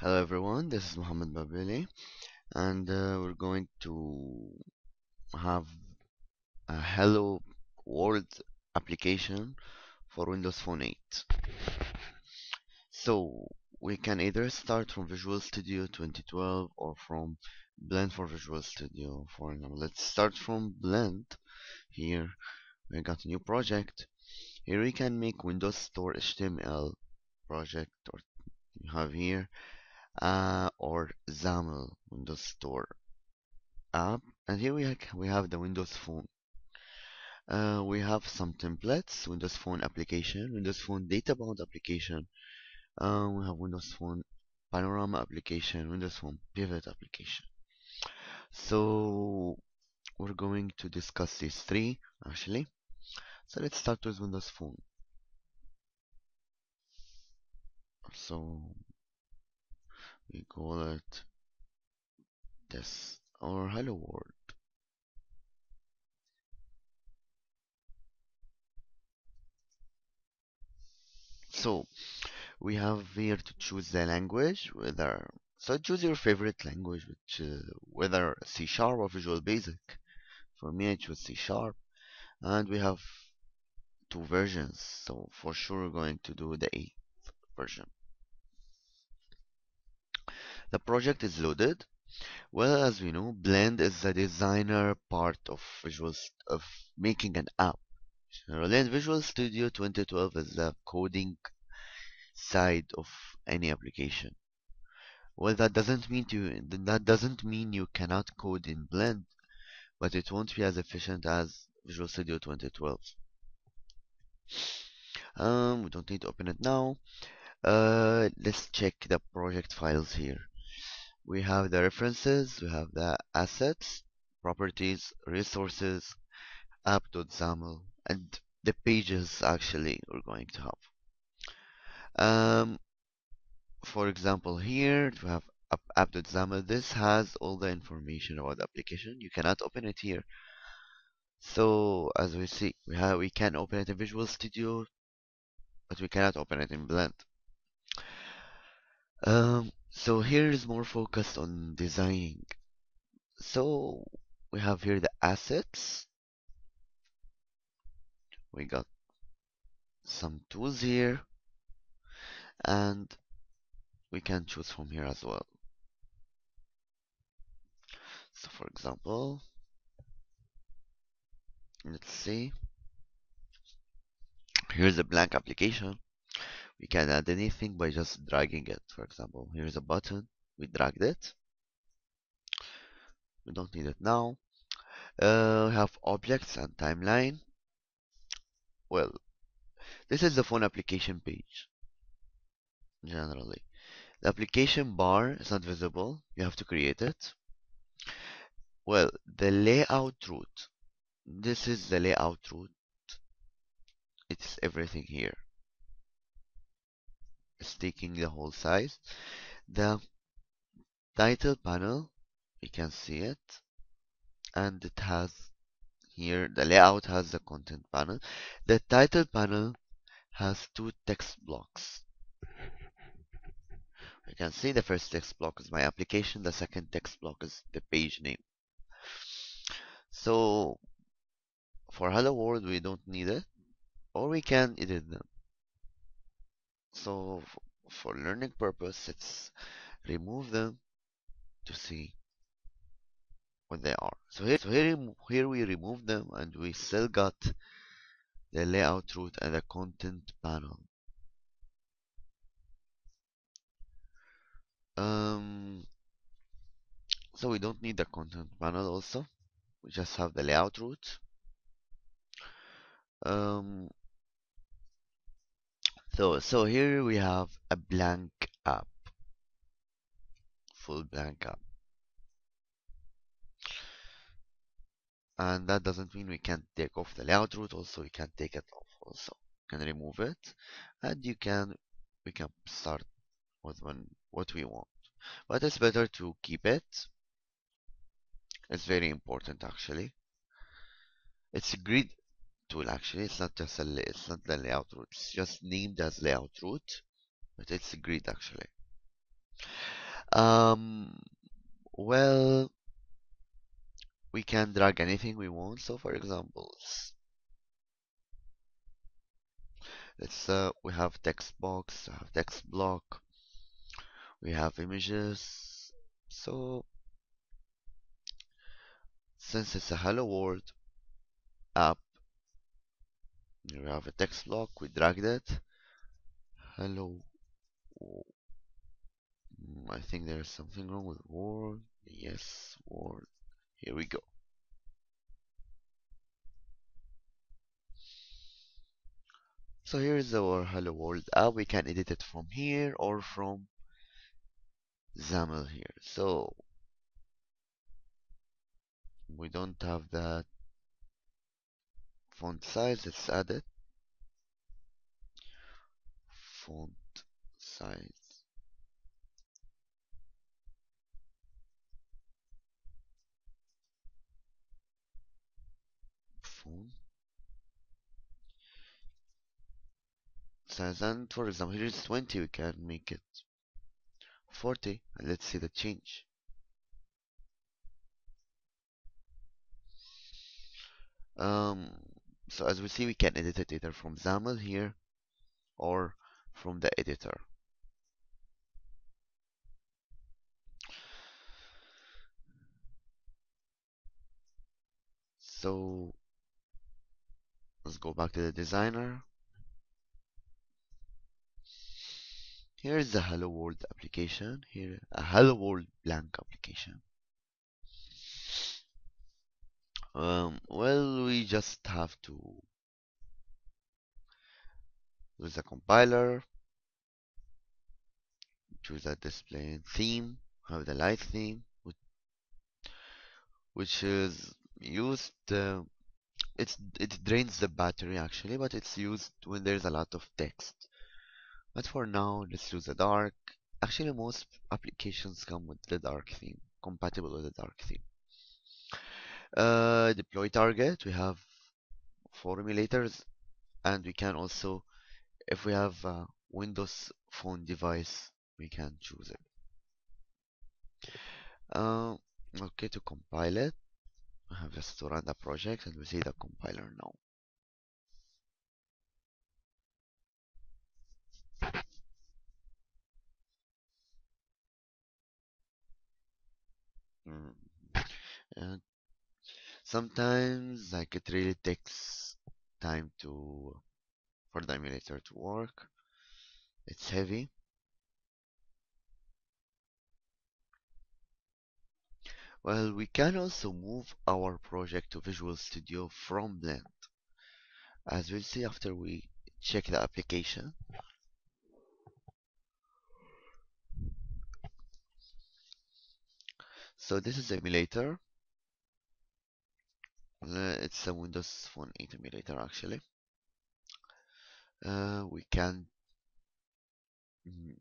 Hello everyone, this is Mohammed Babili and uh, we're going to have a Hello World application for Windows Phone 8. So we can either start from Visual Studio 2012 or from Blend for Visual Studio for example. Let's start from Blend. Here we got a new project. Here we can make Windows Store HTML project or you have here uh, or XAML Windows Store app. And here we have, we have the Windows Phone. Uh, we have some templates Windows Phone application Windows Phone data bound application uh, we have Windows Phone panorama application Windows Phone pivot application. So we're going to discuss these three actually. So let's start with Windows Phone. So we call it this or hello world. So we have here to choose the language whether so choose your favorite language which uh, whether C sharp or Visual Basic. For me I choose C sharp. And we have two versions. So for sure we're going to do the 8th version the project is loaded. Well, as we know, Blend is the designer part of Visual of making an app. Generally, Visual Studio 2012 is the coding side of any application. Well, that doesn't mean to that doesn't mean you cannot code in Blend, but it won't be as efficient as Visual Studio 2012. Um, we don't need to open it now. Uh, let's check the project files here we have the references, we have the assets, properties, resources, app.xaml, and the pages actually we're going to have. Um, for example, here we have app.xaml. This has all the information about the application. You cannot open it here. So as we see, we have we can open it in Visual Studio, but we cannot open it in Blend. Um, so here is more focused on designing. So we have here the assets. We got some tools here and we can choose from here as well. So for example, let's see. Here's a blank application we can add anything by just dragging it for example. Here's a button. We dragged it. We don't need it now. Uh, we have objects and timeline. Well this is the phone application page generally. The application bar is not visible. You have to create it. Well the layout root. This is the layout root. It's everything here is taking the whole size. The title panel, we can see it, and it has here the layout has the content panel. The title panel has two text blocks. You can see the first text block is my application, the second text block is the page name. So for Hello World, we don't need it, or we can edit them. So for learning purpose, let's remove them to see what they are. So here, so here, here we remove them and we still got the layout root and the content panel. Um, so we don't need the content panel also. We just have the layout root. Um, so, so here we have a blank app, full blank app. And that doesn't mean we can't take off the layout root, also we can take it off also. Can remove it, and you can, we can start with one, what we want. But it's better to keep it. It's very important actually. It's a grid tool actually it's not just a it's not the layout root it's just named as layout root but it's a grid actually Um, well, we can drag anything we want. So, for example, let's, uh, we have text box, we have text block, we have images. So, since it's a Hello World app, we have a text block. We drag that. Hello. Mm, I think there's something wrong with Word. Yes, Word. Here we go. So here is our Hello World app. We can edit it from here or from XAML here. So we don't have that font size. is added. Font size. Font size. And for example, here is 20. We can make it 40. And let's see the change. Um, so as we see, we can edit it either from XAML here or from the editor. So let's go back to the designer. Here is the Hello World application. Here, a Hello World blank application. Um, well, we just have to use a compiler, choose a display theme, have the light theme, which is used. Uh, it's it drains the battery actually, but it's used when there's a lot of text. But for now, let's use the dark. Actually, most applications come with the dark theme, compatible with the dark theme. Uh, deploy target, we have four emulators, and we can also, if we have a Windows phone device, we can choose it. Uh, okay, to compile it, we have just to run the project and we see the compiler now. Mm. And sometimes like it really takes time to for the emulator to work. It's heavy. Well, we can also move our project to Visual Studio from Blend. As we'll see after we check the application. So this is the emulator. Uh, it's a Windows Phone 8 emulator actually. Uh, we can mm,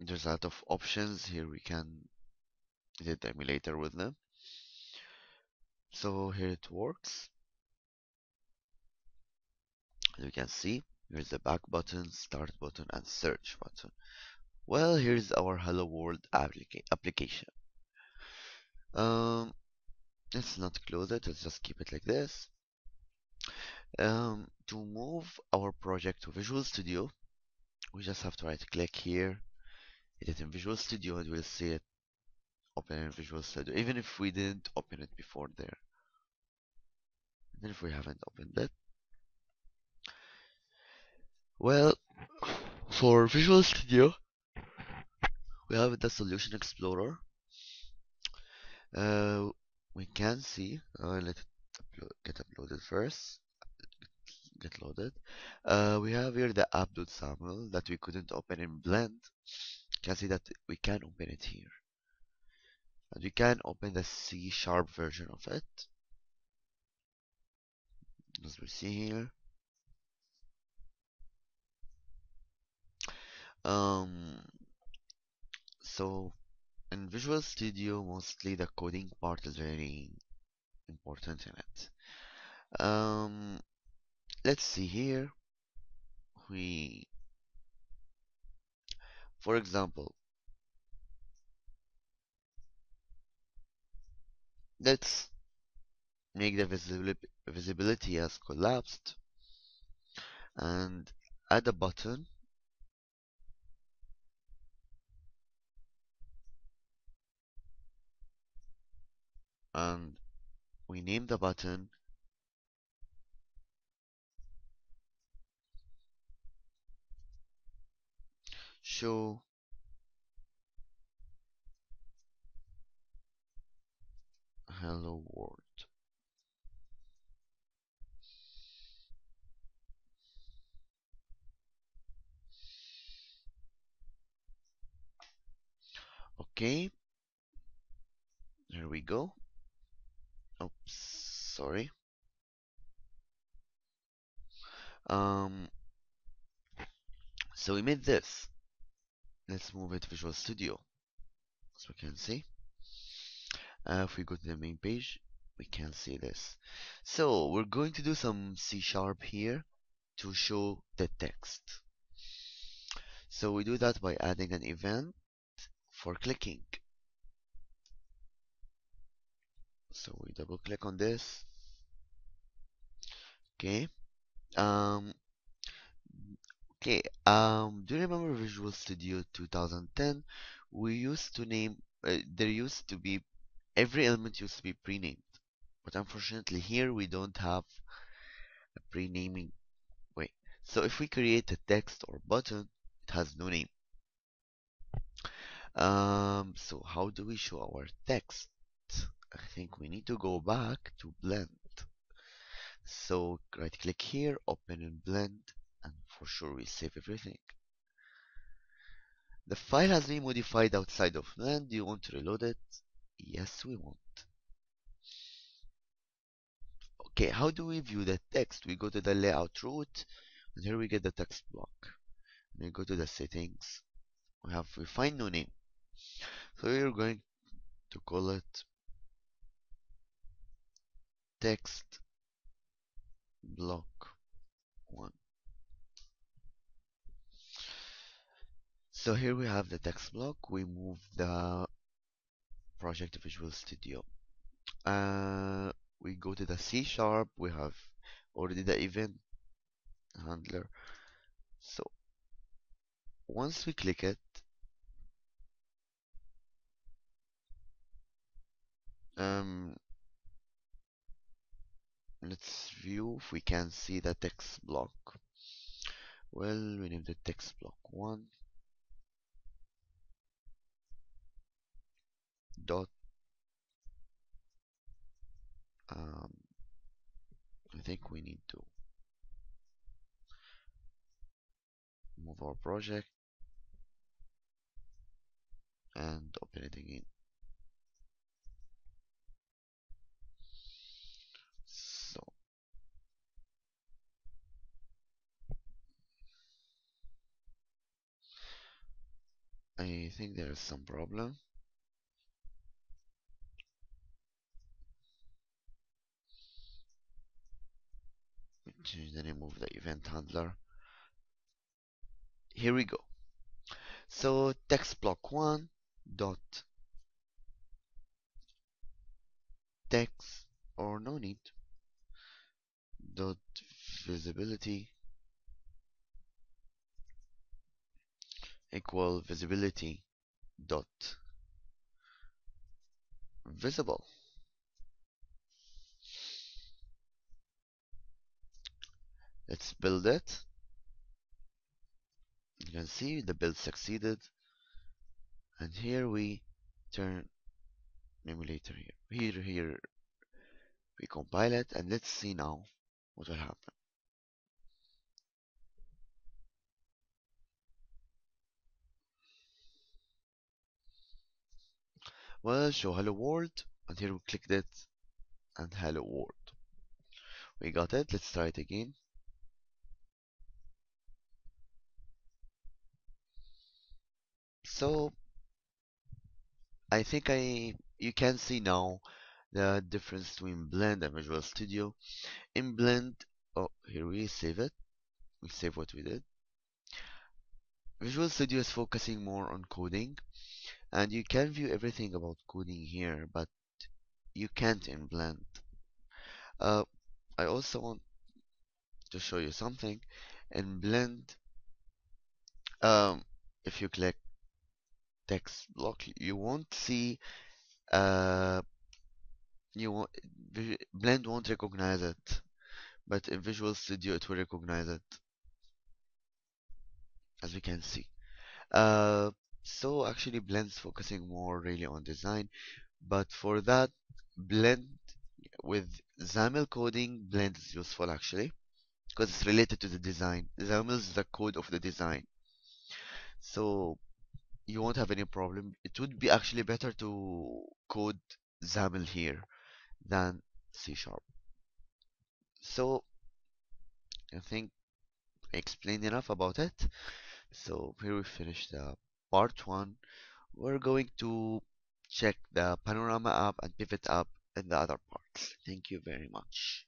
there's a lot of options. Here we can edit the emulator with them. So here it works. As you can see here's the back button start button and search button. Well here's our hello world applica application. Um let's not close it let's just keep it like this. Um, to move our project to Visual Studio we just have to right click here edit in Visual Studio and we'll see it open in Visual Studio even if we didn't open it before there. Even if we haven't opened it. Well for Visual Studio we have the Solution Explorer. Uh, we can see uh, let it upload, get uploaded first. Get loaded. Uh, we have here the app.xaml that we couldn't open in blend. You can see that we can open it here. And we can open the C sharp version of it. As we see here. Um so in Visual Studio, mostly the coding part is very important in it. Um, let's see here. We, for example, let's make the visibility as collapsed and add a button and we name the button show. Hello world. Okay. Here we go oops sorry. Um so we made this. Let's move it to Visual Studio as we can see. Uh, if we go to the main page we can see this. So we're going to do some C sharp here to show the text. So we do that by adding an event for clicking so we double click on this okay um okay um do you remember Visual Studio 2010 we used to name uh, there used to be every element used to be pre-named but unfortunately here we don't have a pre-naming. Way so if we create a text or button it has no name. Um so how do we show our text I think we need to go back to blend. So right click here open in blend and for sure we save everything. The file has been modified outside of blend. Do you want to reload it? Yes we want. Okay how do we view the text? We go to the layout root and here we get the text block. We go to the settings. We have we find no name. So we're going to call it text block 1 so here we have the text block. We move the project to Visual Studio. Uh, we go to the C sharp. We have already the event handler. So once we click it um, let's view if we can see the text block. Well we name the text block 1 dot um, I think we need to move our project and open it again so I think there is some problem. Change the name of the event handler. Here we go. So text block one dot text or no need dot visibility equal visibility dot visible. Let's build it. You can see the build succeeded. And here we turn emulator here. Here here we compile it and let's see now what will happen well show hello world and here we clicked it and hello world we got it let's try it again so I think I you can see now the difference between Blend and Visual Studio. In Blend, oh, here we save it. We save what we did. Visual Studio is focusing more on coding, and you can view everything about coding here, but you can't in Blend. Uh, I also want to show you something. In Blend, um, if you click text block, you won't see, uh, you won't, Blend won't recognize it, but in Visual Studio it will recognize it, as we can see. Uh, so actually Blend's focusing more really on design, but for that, Blend with XAML coding, Blend is useful actually because it's related to the design. XAML is the code of the design. So you won't have any problem. It would be actually better to code XAML here than C Sharp. So I think I explained enough about it. So here we finish the part one. We're going to check the Panorama app and Pivot app in the other parts. Thank you very much.